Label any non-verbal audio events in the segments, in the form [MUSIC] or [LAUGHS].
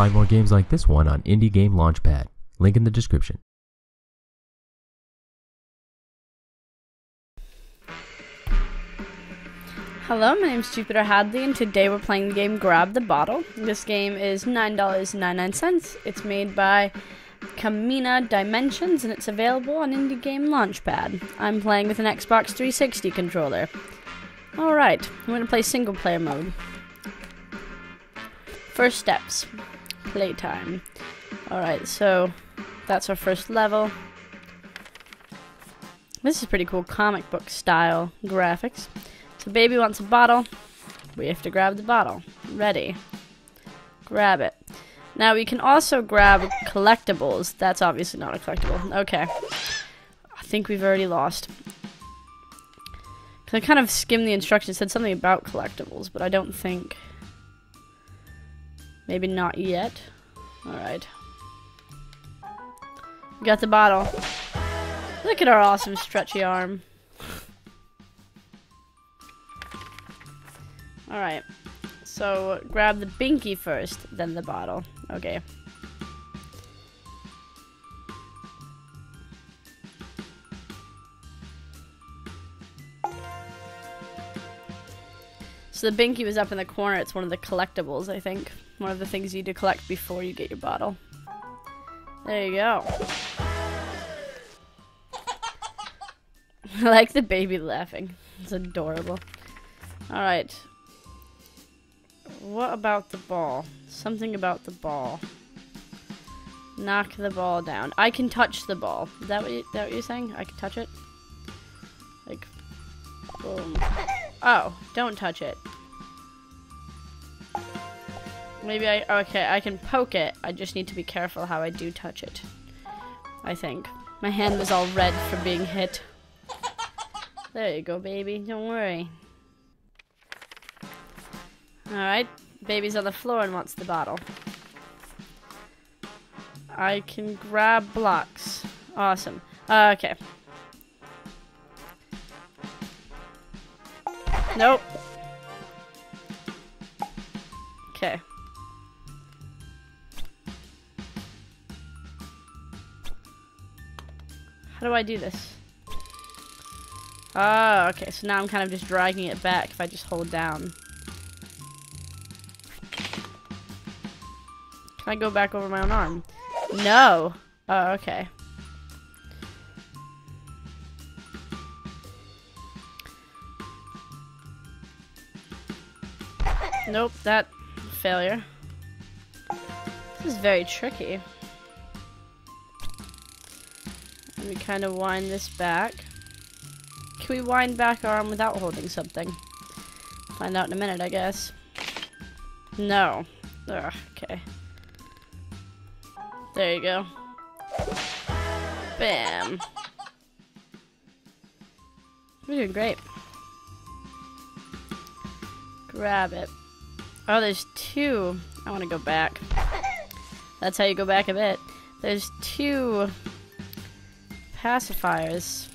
Find more games like this one on Indie Game Launchpad. Link in the description. Hello, my name is Jupiter Hadley, and today we're playing the game Grab the Bottle. This game is $9.99. It's made by Kamina Dimensions, and it's available on Indie Game Launchpad. I'm playing with an Xbox 360 controller. Alright, I'm going to play single player mode. First steps playtime. Alright, so that's our first level. This is pretty cool comic book style graphics. So baby wants a bottle. We have to grab the bottle. Ready. Grab it. Now we can also grab collectibles. That's obviously not a collectible. Okay. I think we've already lost. I kind of skimmed the instructions. said something about collectibles, but I don't think... Maybe not yet. Alright. Got the bottle. Look at our awesome stretchy arm. Alright. So, grab the binky first, then the bottle. Okay. So the binky was up in the corner. It's one of the collectibles, I think. One of the things you need to collect before you get your bottle. There you go. [LAUGHS] I like the baby laughing. It's adorable. Alright. What about the ball? Something about the ball. Knock the ball down. I can touch the ball. Is that what, you, that what you're saying? I can touch it? Like, boom. Oh, don't touch it. Maybe I, okay, I can poke it. I just need to be careful how I do touch it. I think. My hand was all red from being hit. There you go, baby. Don't worry. Alright. Baby's on the floor and wants the bottle. I can grab blocks. Awesome. Uh, okay. Nope. How do I do this? Oh, okay. So now I'm kind of just dragging it back if I just hold down. Can I go back over my own arm? No. Oh, okay. Nope, that failure. This is very tricky. Let me kind of wind this back. Can we wind back our arm without holding something? Find out in a minute, I guess. No. Ugh, okay. There you go. Bam. We're doing great. Grab it. Oh, there's two. I want to go back. That's how you go back a bit. There's two pacifiers.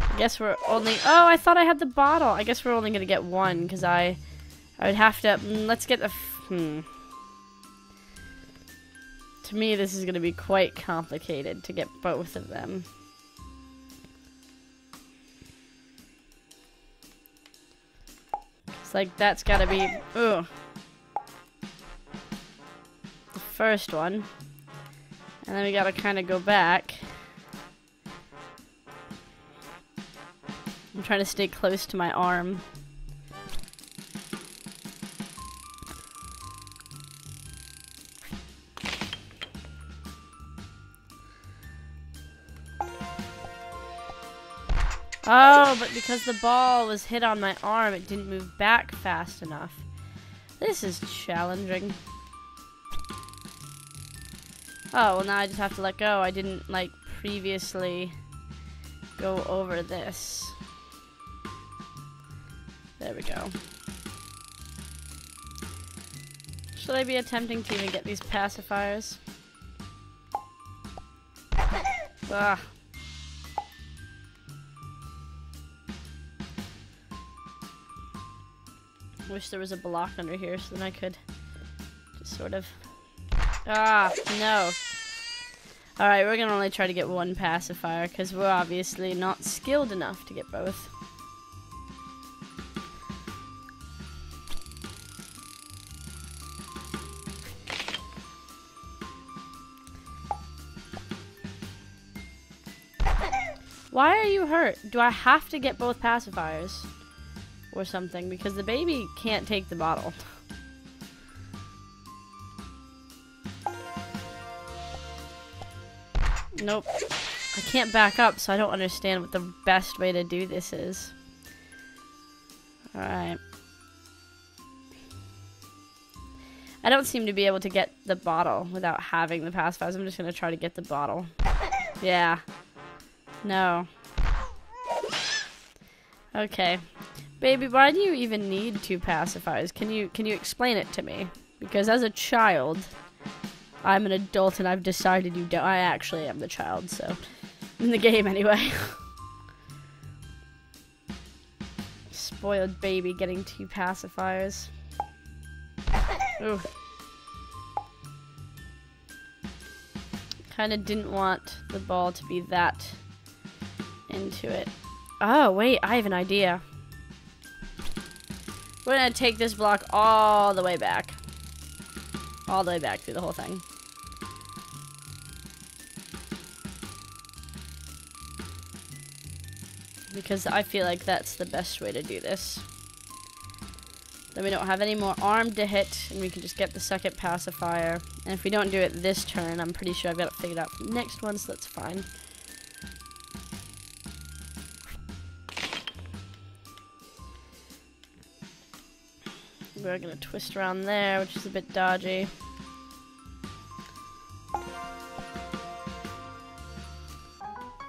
I guess we're only... Oh, I thought I had the bottle. I guess we're only to get one because I... I would have to... Mm, let's get the... Hmm. To me, this is to be quite complicated to get both of them. It's like, that's got to be... Ugh. The first one. And then we got to kind of go back. I'm trying to stay close to my arm. Oh, but because the ball was hit on my arm, it didn't move back fast enough. This is challenging. Oh, well now I just have to let go. I didn't, like, previously go over this. There we go. Should I be attempting to even get these pacifiers? Ah. Wish there was a block under here so then I could just sort of. Ah, no. Alright, we're gonna only try to get one pacifier because we're obviously not skilled enough to get both. Why are you hurt? Do I have to get both pacifiers? Or something? Because the baby can't take the bottle. Nope. I can't back up, so I don't understand what the best way to do this is. Alright. I don't seem to be able to get the bottle without having the pacifiers. I'm just going to try to get the bottle. Yeah. No. Okay. Baby, why do you even need two pacifiers? Can you can you explain it to me? Because as a child, I'm an adult and I've decided you don't. I actually am the child, so [LAUGHS] in the game anyway. [LAUGHS] Spoiled baby getting two pacifiers. Ooh. Kind of didn't want the ball to be that into it. Oh, wait, I have an idea. We're gonna take this block all the way back. All the way back through the whole thing. Because I feel like that's the best way to do this. Then we don't have any more arm to hit, and we can just get the second pacifier. And if we don't do it this turn, I'm pretty sure I've got it figured out for the next one, so that's fine. We're gonna twist around there, which is a bit dodgy.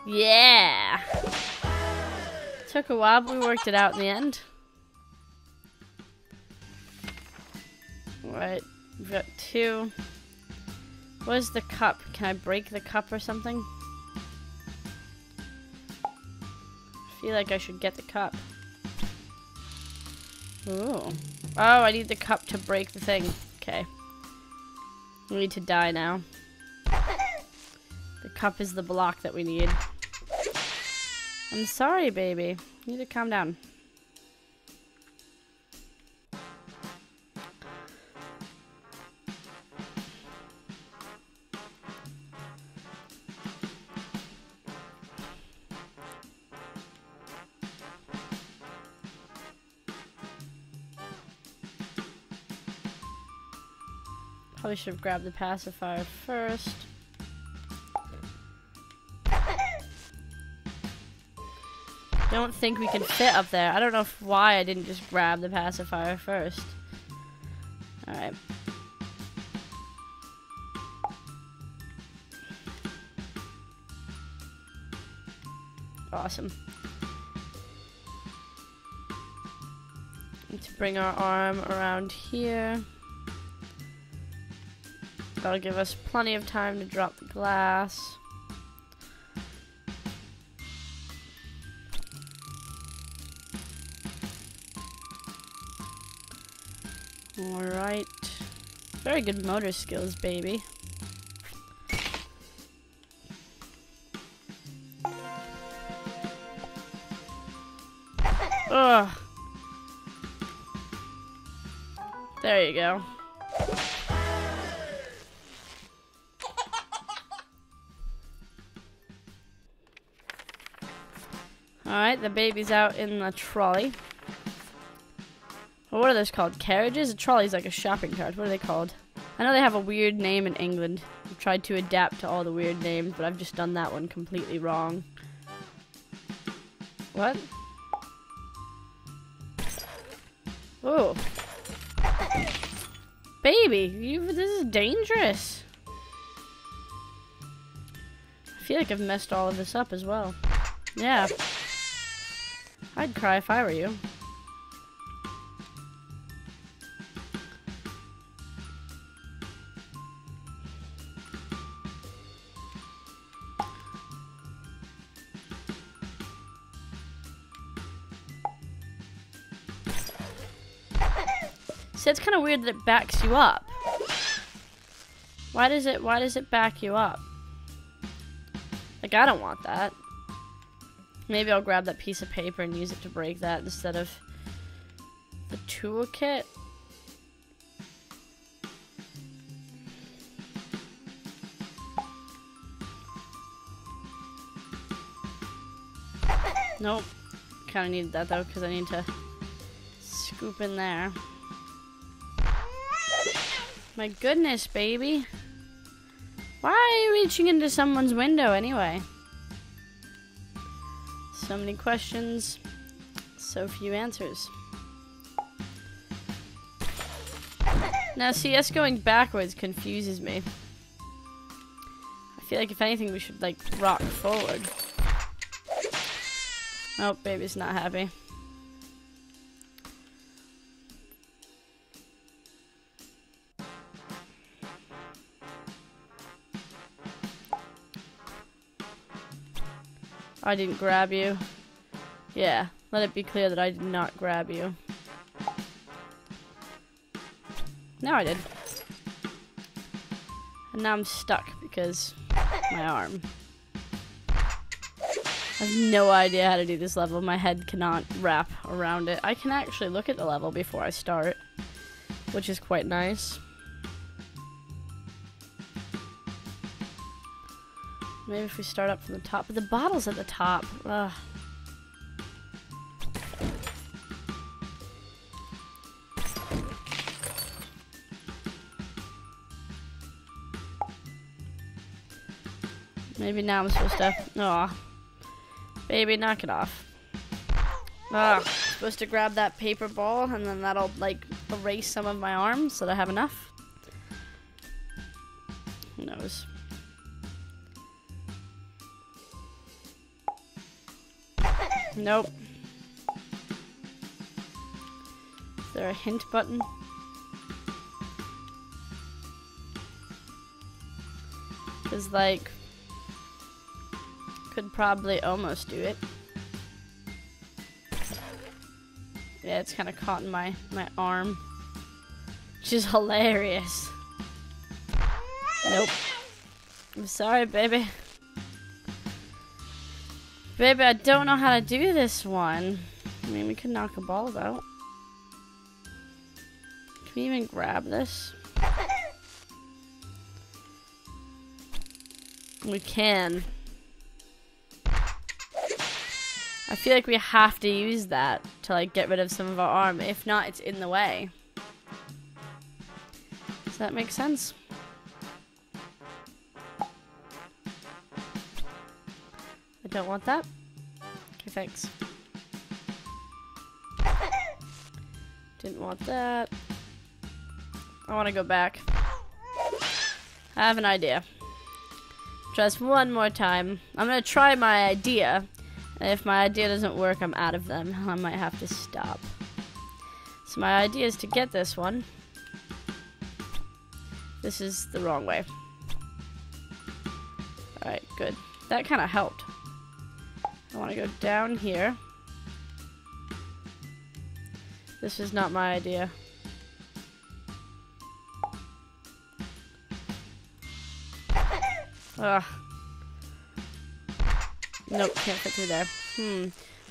Yeah! Took a while, but we worked it out in the end. Right, we've got two. Where's the cup? Can I break the cup or something? I feel like I should get the cup. Ooh. Oh, I need the cup to break the thing. Okay. We need to die now. The cup is the block that we need. I'm sorry, baby. You need to calm down. Probably should have grabbed the pacifier first. Don't think we can fit up there. I don't know why I didn't just grab the pacifier first. Alright. Awesome. To bring our arm around here. That'll give us plenty of time to drop the glass. Alright. Very good motor skills, baby. Ugh. There you go. The baby's out in the trolley. What are those called? Carriages? A trolley's like a shopping cart. What are they called? I know they have a weird name in England. I've tried to adapt to all the weird names, but I've just done that one completely wrong. What? Oh. Baby, you this is dangerous. I feel like I've messed all of this up as well. Yeah. I'd cry if I were you. See, it's kind of weird that it backs you up. Why does it, why does it back you up? Like, I don't want that. Maybe I'll grab that piece of paper and use it to break that instead of the toolkit. Nope. Kind of needed that though because I need to scoop in there. My goodness, baby. Why are you reaching into someone's window anyway? So many questions, so few answers. Now, CS going backwards confuses me. I feel like if anything, we should like rock forward. Oh, baby's not happy. I didn't grab you. Yeah, let it be clear that I did not grab you. Now I did. And now I'm stuck because my arm. I have no idea how to do this level. My head cannot wrap around it. I can actually look at the level before I start, which is quite nice. Maybe if we start up from the top. But the bottle's at the top. Ugh. Maybe now I'm supposed to... Aw. Baby, knock it off. Ah, supposed to grab that paper ball and then that'll like erase some of my arms so that I have enough. Who knows? Nope. Is there a hint button? Because, like, could probably almost do it. Yeah, it's kind of caught in my, my arm. Which is hilarious. Nope. I'm sorry, baby. Baby, I don't know how to do this one. I mean, we could knock a ball about. Can we even grab this? We can. I feel like we have to use that to like get rid of some of our arm. If not, it's in the way. Does that make sense? I don't want that. Okay, thanks. Didn't want that. I want to go back. I have an idea. Just one more time. I'm going to try my idea. And if my idea doesn't work, I'm out of them. I might have to stop. So my idea is to get this one. This is the wrong way. Alright, good. That kind of helped. I want to go down here. This is not my idea. Ugh. Nope, can't fit through there. Hmm.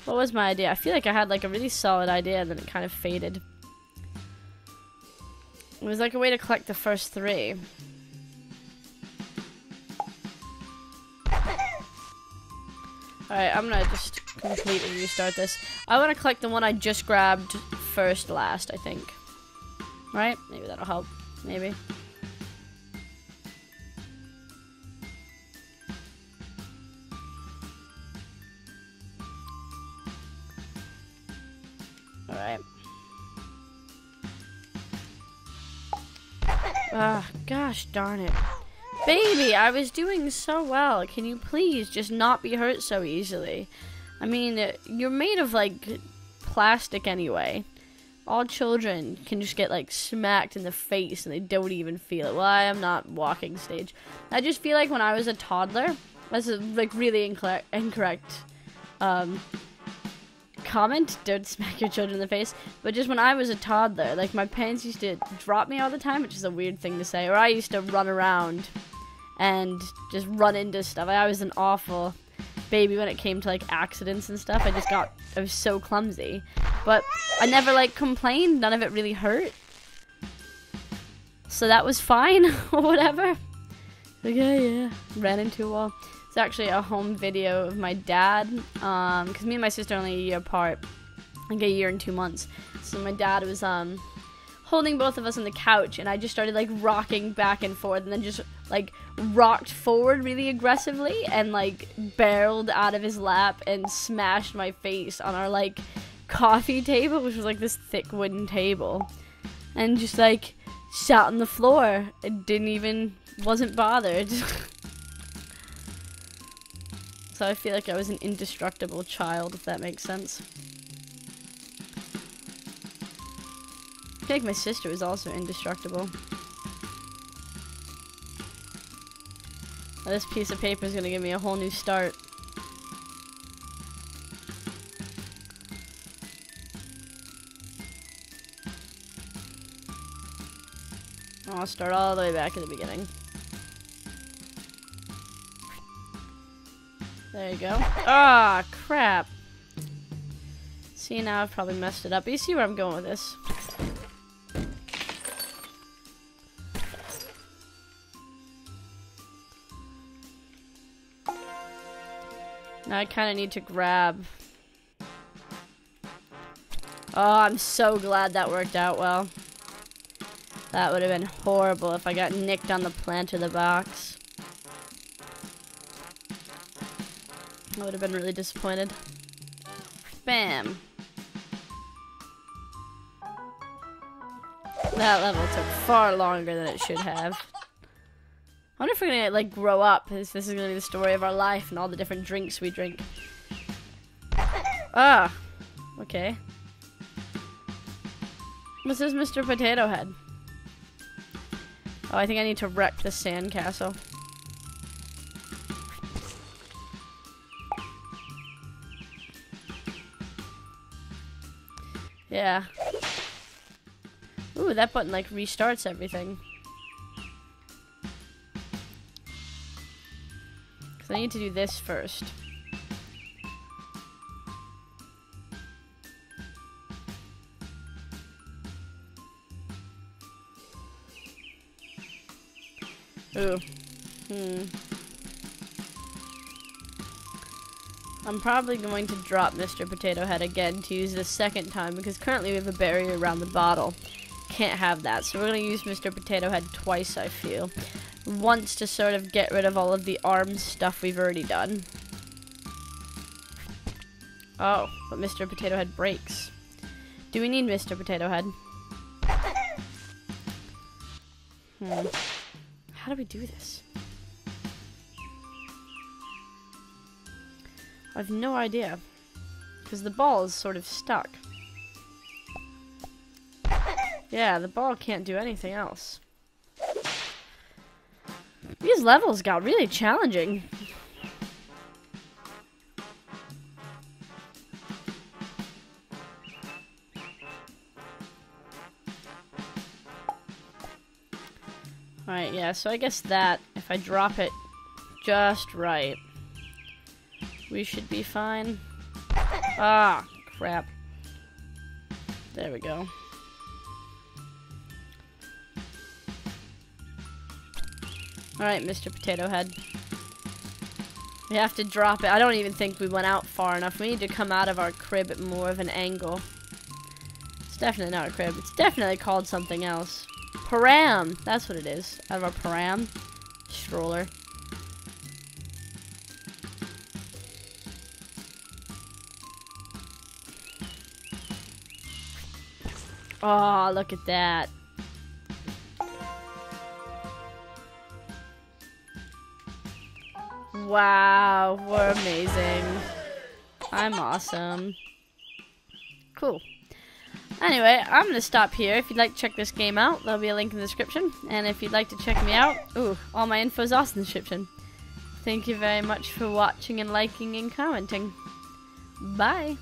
What was my idea? I feel like I had like a really solid idea and then it kind of faded. It was like a way to collect the first three. Alright, I'm gonna just completely restart this. I want to collect the one I just grabbed first last, I think. Right? Maybe that'll help. Maybe. Alright. Ah, gosh darn it. Baby, I was doing so well. Can you please just not be hurt so easily? I mean, you're made of, like, plastic anyway. All children can just get, like, smacked in the face and they don't even feel it. Well, I am not walking stage. I just feel like when I was a toddler, that's like, really incorrect um, comment, don't smack your children in the face. But just when I was a toddler, like my parents used to drop me all the time, which is a weird thing to say. Or I used to run around and just run into stuff. I was an awful baby when it came to like accidents and stuff. I just got, I was so clumsy. But I never like complained. None of it really hurt. So that was fine or [LAUGHS] whatever. Yeah, yeah. Ran into a wall. It's actually a home video of my dad, um, because me and my sister are only a year apart, like a year and two months. So my dad was um holding both of us on the couch, and I just started like rocking back and forth, and then just like rocked forward really aggressively, and like barreled out of his lap and smashed my face on our like coffee table, which was like this thick wooden table, and just like sat on the floor. It didn't even wasn't bothered. [LAUGHS] so I feel like I was an indestructible child, if that makes sense. I feel like my sister was also indestructible. Now this piece of paper is gonna give me a whole new start. I'll start all the way back at the beginning. There you go. Ah, crap. See, now I've probably messed it up. You see where I'm going with this. Now I kind of need to grab... Oh, I'm so glad that worked out well. That would have been horrible if I got nicked on the plant of the box. I would have been really disappointed. Bam. That level took far longer than it should have. I wonder if we're gonna like grow up. This, this is gonna be the story of our life and all the different drinks we drink. Ah, okay. This, Mr. Potato Head? Oh, I think I need to wreck the sandcastle. Yeah. Ooh, that button like restarts everything. Cause I need to do this first. Ooh. Hmm. I'm probably going to drop Mr. Potato Head again to use the second time because currently we have a barrier around the bottle. Can't have that. So we're going to use Mr. Potato Head twice, I feel. Once to sort of get rid of all of the arms stuff we've already done. Oh, but Mr. Potato Head breaks. Do we need Mr. Potato Head? Hmm. How do we do this? I have no idea. Because the ball is sort of stuck. Yeah, the ball can't do anything else. These levels got really challenging. Alright, yeah, so I guess that, if I drop it just right, we should be fine. Ah, crap. There we go. Alright, Mr. Potato Head. We have to drop it. I don't even think we went out far enough. We need to come out of our crib at more of an angle. It's definitely not a crib. It's definitely called something else. Param! That's what it is. Out of our param. Stroller. Oh, look at that. Wow, we're amazing. I'm awesome. Cool. Anyway, I'm to stop here. If you'd like to check this game out, there'll be a link in the description. And if you'd like to check me out, ooh, all my info's also in the description. Thank you very much for watching and liking and commenting. Bye.